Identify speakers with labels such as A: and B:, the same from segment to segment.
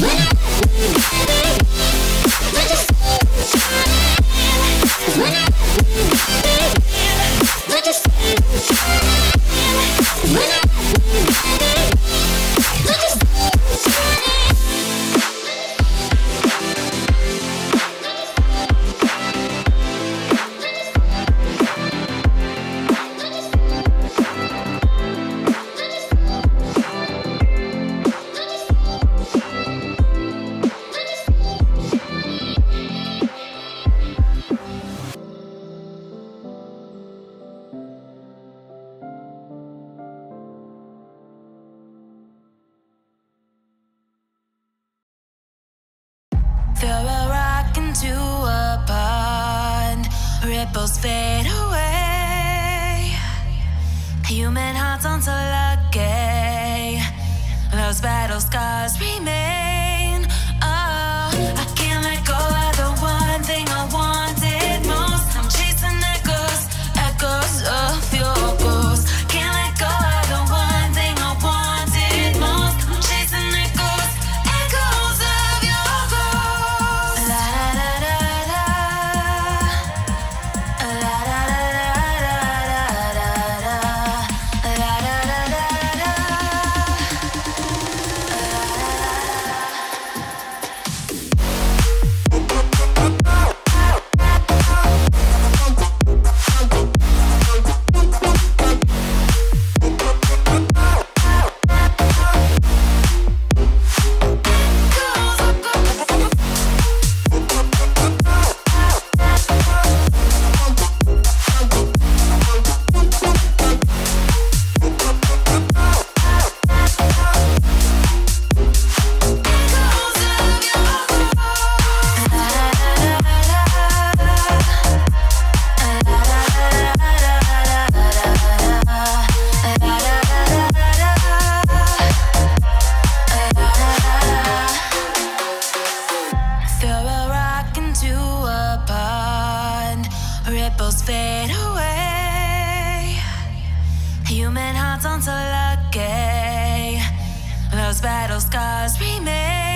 A: Woo!
B: Human hearts aren't so lucky. Those battle scars remain. sparkles fade away. Human hearts aren't so lucky. Those battle scars remain.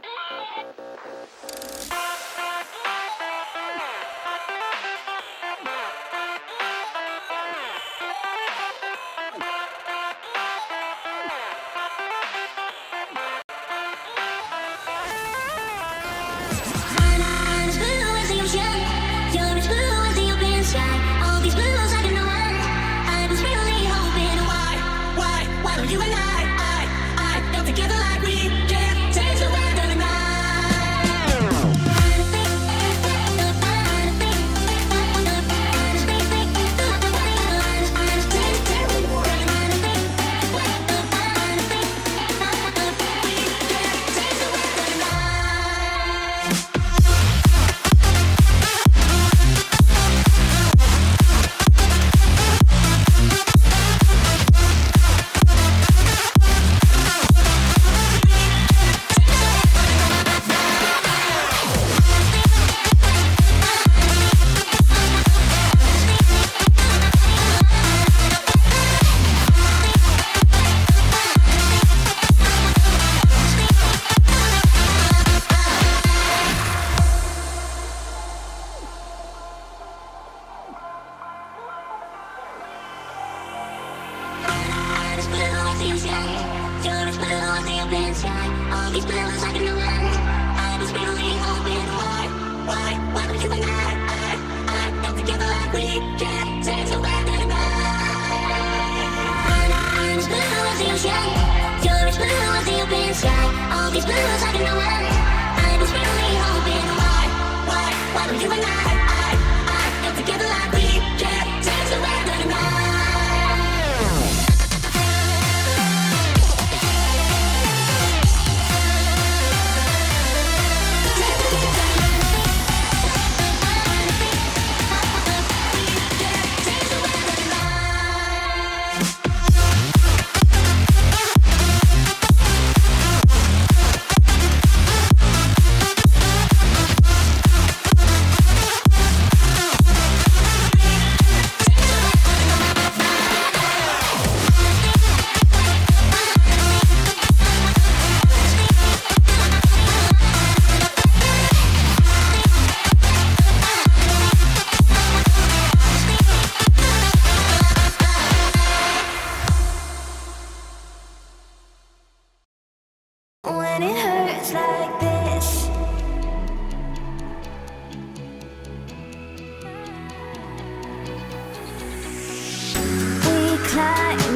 B: Thank you.
A: see blue, I see a sky All these pillows I can do I was feeling all been war War, welcome to the night Art, art, come together like we can Say so bad that it I'm blue, I see him sky All these pillows I can do I was feeling all been war War, welcome to the night Art, art, come together like we time.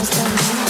B: nails done.